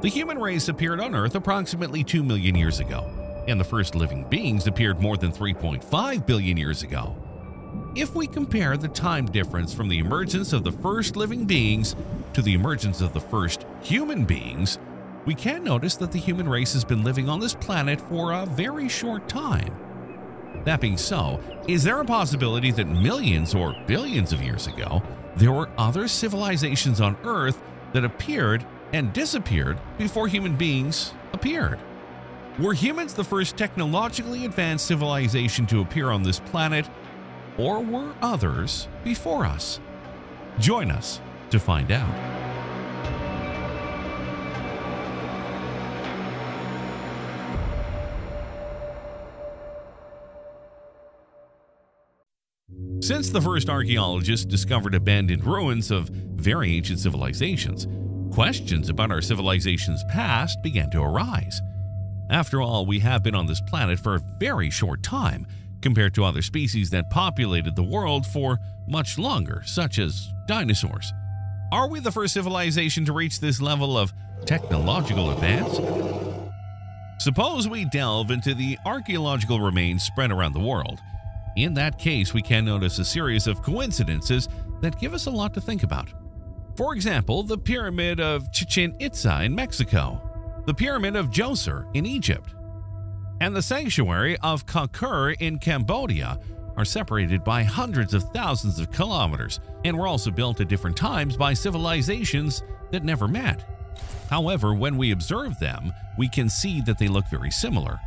The human race appeared on Earth approximately 2 million years ago, and the first living beings appeared more than 3.5 billion years ago. If we compare the time difference from the emergence of the first living beings to the emergence of the first human beings, we can notice that the human race has been living on this planet for a very short time. That being so, is there a possibility that millions or billions of years ago, there were other civilizations on Earth that appeared and disappeared before human beings appeared? Were humans the first technologically advanced civilization to appear on this planet, or were others before us? Join us to find out. Since the first archaeologists discovered abandoned ruins of very ancient civilizations, questions about our civilization's past began to arise. After all, we have been on this planet for a very short time compared to other species that populated the world for much longer, such as dinosaurs. Are we the first civilization to reach this level of technological advance? Suppose we delve into the archaeological remains spread around the world in that case, we can notice a series of coincidences that give us a lot to think about. For example, the Pyramid of Chichen Itza in Mexico, the Pyramid of Djoser in Egypt, and the Sanctuary of Angkor in Cambodia are separated by hundreds of thousands of kilometers and were also built at different times by civilizations that never met. However, when we observe them, we can see that they look very similar.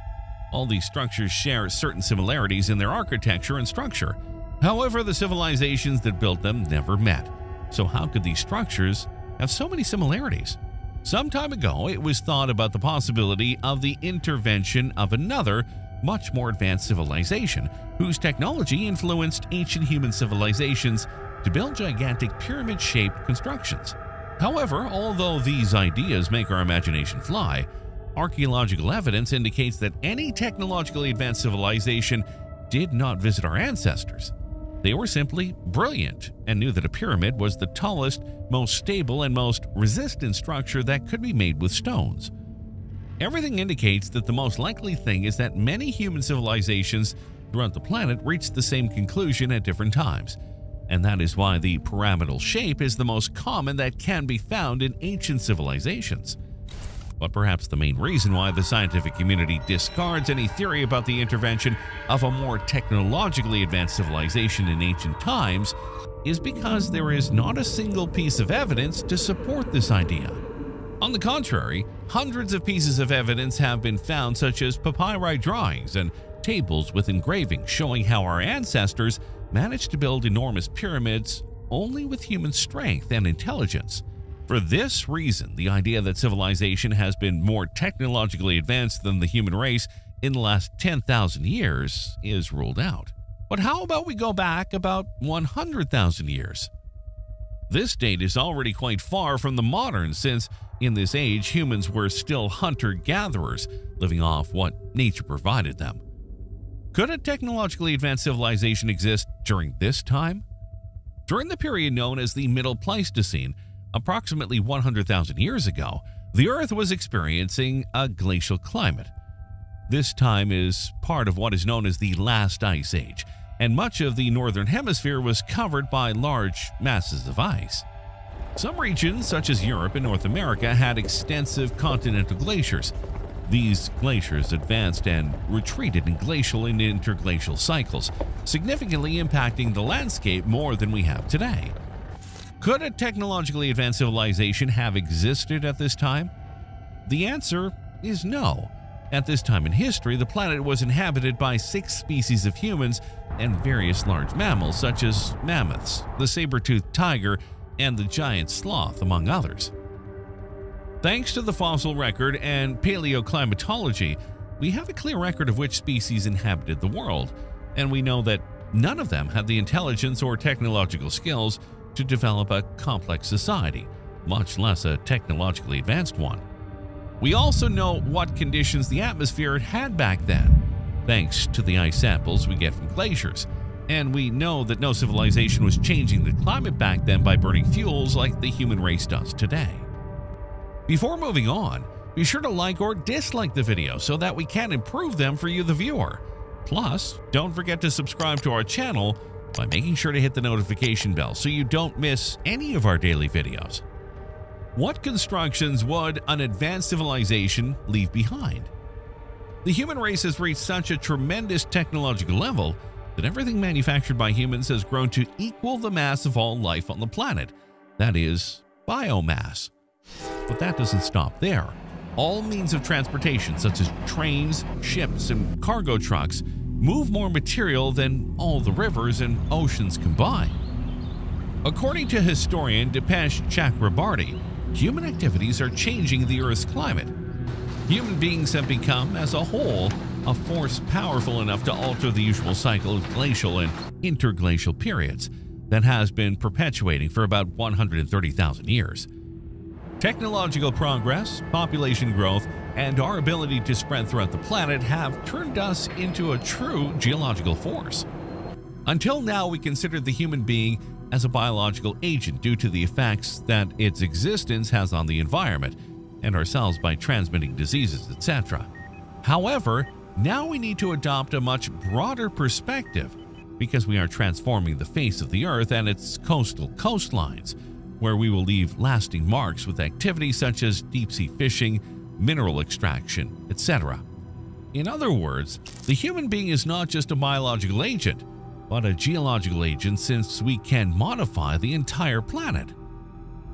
All these structures share certain similarities in their architecture and structure. However, the civilizations that built them never met. So how could these structures have so many similarities? Some time ago, it was thought about the possibility of the intervention of another, much more advanced civilization, whose technology influenced ancient human civilizations to build gigantic pyramid-shaped constructions. However, although these ideas make our imagination fly, Archaeological evidence indicates that any technologically advanced civilization did not visit our ancestors. They were simply brilliant and knew that a pyramid was the tallest, most stable, and most resistant structure that could be made with stones. Everything indicates that the most likely thing is that many human civilizations throughout the planet reached the same conclusion at different times, and that is why the pyramidal shape is the most common that can be found in ancient civilizations. But perhaps the main reason why the scientific community discards any theory about the intervention of a more technologically advanced civilization in ancient times is because there is not a single piece of evidence to support this idea. On the contrary, hundreds of pieces of evidence have been found such as papyri drawings and tables with engravings showing how our ancestors managed to build enormous pyramids only with human strength and intelligence. For this reason, the idea that civilization has been more technologically advanced than the human race in the last 10,000 years is ruled out. But how about we go back about 100,000 years? This date is already quite far from the modern since in this age humans were still hunter-gatherers living off what nature provided them. Could a technologically advanced civilization exist during this time? During the period known as the Middle Pleistocene, Approximately 100,000 years ago, the Earth was experiencing a glacial climate. This time is part of what is known as the last ice age, and much of the northern hemisphere was covered by large masses of ice. Some regions, such as Europe and North America, had extensive continental glaciers. These glaciers advanced and retreated in glacial and interglacial cycles, significantly impacting the landscape more than we have today. Could a technologically advanced civilization have existed at this time? The answer is no. At this time in history, the planet was inhabited by six species of humans and various large mammals such as mammoths, the saber-toothed tiger, and the giant sloth, among others. Thanks to the fossil record and paleoclimatology, we have a clear record of which species inhabited the world, and we know that none of them had the intelligence or technological skills to develop a complex society, much less a technologically advanced one. We also know what conditions the atmosphere had back then, thanks to the ice samples we get from glaciers, and we know that no civilization was changing the climate back then by burning fuels like the human race does today. Before moving on, be sure to like or dislike the video so that we can improve them for you, the viewer. Plus, don't forget to subscribe to our channel by making sure to hit the notification bell so you don't miss any of our daily videos. What constructions would an advanced civilization leave behind? The human race has reached such a tremendous technological level that everything manufactured by humans has grown to equal the mass of all life on the planet, that is, biomass. But that doesn't stop there. All means of transportation, such as trains, ships, and cargo trucks, move more material than all the rivers and oceans combined. According to historian Dipesh Chakrabarty, human activities are changing the Earth's climate. Human beings have become, as a whole, a force powerful enough to alter the usual cycle of glacial and interglacial periods that has been perpetuating for about 130,000 years. Technological progress, population growth, and our ability to spread throughout the planet have turned us into a true geological force. Until now, we considered the human being as a biological agent due to the effects that its existence has on the environment and ourselves by transmitting diseases, etc. However, now we need to adopt a much broader perspective because we are transforming the face of the Earth and its coastal coastlines, where we will leave lasting marks with activities such as deep-sea fishing, mineral extraction, etc. In other words, the human being is not just a biological agent, but a geological agent since we can modify the entire planet.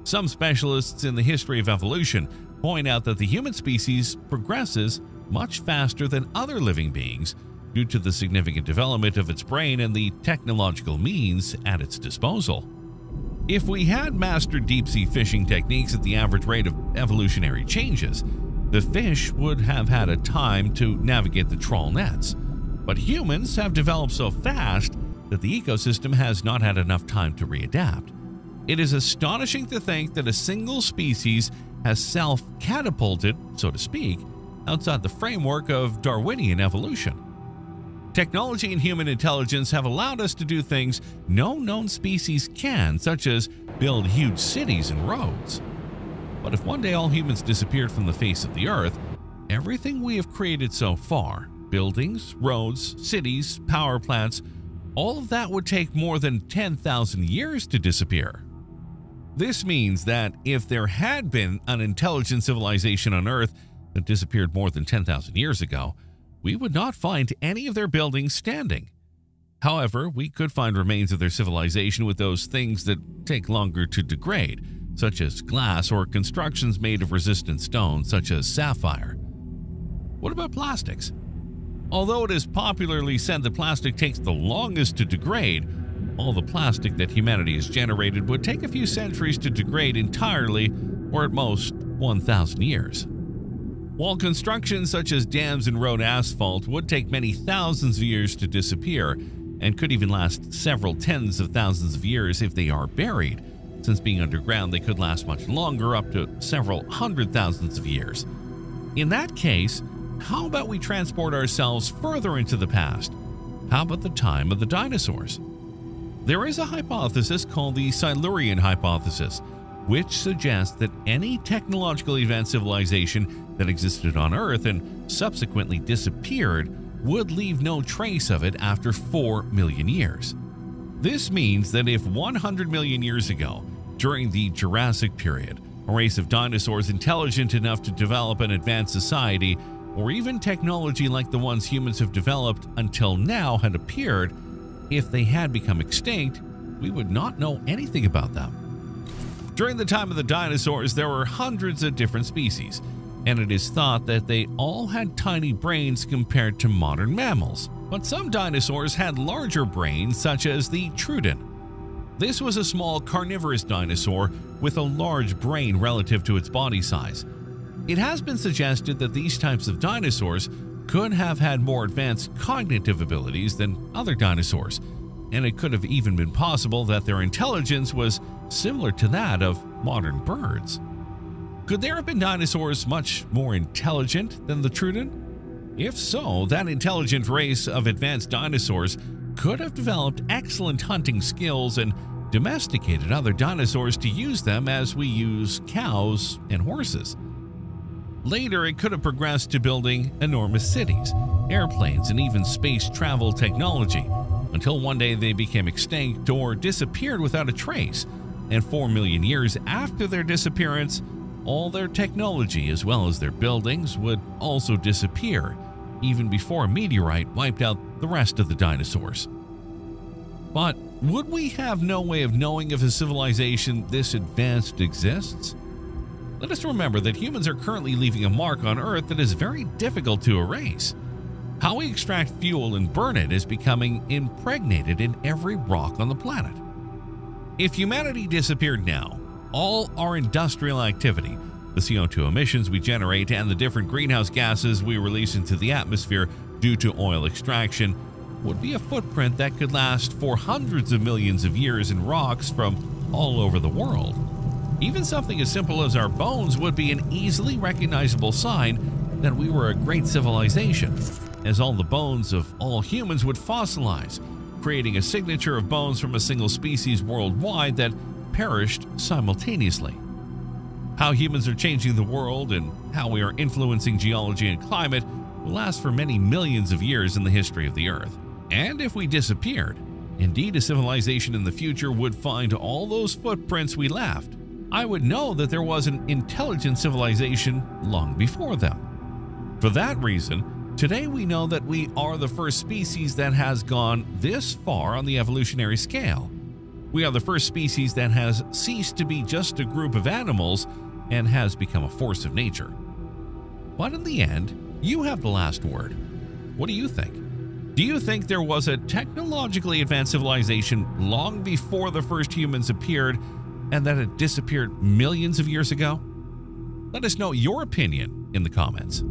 Some specialists in the history of evolution point out that the human species progresses much faster than other living beings due to the significant development of its brain and the technological means at its disposal. If we had mastered deep-sea fishing techniques at the average rate of evolutionary changes, the fish would have had a time to navigate the trawl nets. But humans have developed so fast that the ecosystem has not had enough time to readapt. It is astonishing to think that a single species has self-catapulted, so to speak, outside the framework of Darwinian evolution. Technology and human intelligence have allowed us to do things no known species can, such as build huge cities and roads. But if one day all humans disappeared from the face of the earth, everything we have created so far buildings, roads, cities, power plants all of that would take more than 10,000 years to disappear. This means that if there had been an intelligent civilization on Earth that disappeared more than 10,000 years ago, we would not find any of their buildings standing. However, we could find remains of their civilization with those things that take longer to degrade, such as glass or constructions made of resistant stone, such as sapphire. What about plastics? Although it is popularly said that plastic takes the longest to degrade, all the plastic that humanity has generated would take a few centuries to degrade entirely, or at most 1,000 years. While construction such as dams and road asphalt would take many thousands of years to disappear and could even last several tens of thousands of years if they are buried, since being underground they could last much longer, up to several hundred thousands of years. In that case, how about we transport ourselves further into the past? How about the time of the dinosaurs? There is a hypothesis called the Silurian hypothesis, which suggests that any technologically advanced civilization that existed on Earth and subsequently disappeared would leave no trace of it after 4 million years. This means that if 100 million years ago, during the Jurassic period, a race of dinosaurs intelligent enough to develop an advanced society, or even technology like the ones humans have developed until now had appeared, if they had become extinct, we would not know anything about them. During the time of the dinosaurs, there were hundreds of different species, and it is thought that they all had tiny brains compared to modern mammals. But some dinosaurs had larger brains, such as the Troodon. This was a small carnivorous dinosaur with a large brain relative to its body size. It has been suggested that these types of dinosaurs could have had more advanced cognitive abilities than other dinosaurs, and it could have even been possible that their intelligence was similar to that of modern birds. Could there have been dinosaurs much more intelligent than the Troodon? If so, that intelligent race of advanced dinosaurs could have developed excellent hunting skills and domesticated other dinosaurs to use them as we use cows and horses. Later, it could have progressed to building enormous cities, airplanes, and even space travel technology, until one day they became extinct or disappeared without a trace. And 4 million years after their disappearance, all their technology as well as their buildings would also disappear, even before a meteorite wiped out the rest of the dinosaurs. But would we have no way of knowing if a civilization this advanced exists? Let us remember that humans are currently leaving a mark on Earth that is very difficult to erase. How we extract fuel and burn it is becoming impregnated in every rock on the planet. If humanity disappeared now, all our industrial activity, the CO2 emissions we generate, and the different greenhouse gases we release into the atmosphere due to oil extraction would be a footprint that could last for hundreds of millions of years in rocks from all over the world. Even something as simple as our bones would be an easily recognizable sign that we were a great civilization, as all the bones of all humans would fossilize, creating a signature of bones from a single species worldwide that perished simultaneously. How humans are changing the world and how we are influencing geology and climate will last for many millions of years in the history of the Earth. And if we disappeared, indeed a civilization in the future would find all those footprints we left I would know that there was an intelligent civilization long before them. For that reason, today we know that we are the first species that has gone this far on the evolutionary scale. We are the first species that has ceased to be just a group of animals and has become a force of nature. But in the end, you have the last word. What do you think? Do you think there was a technologically advanced civilization long before the first humans appeared and that it disappeared millions of years ago? Let us know your opinion in the comments.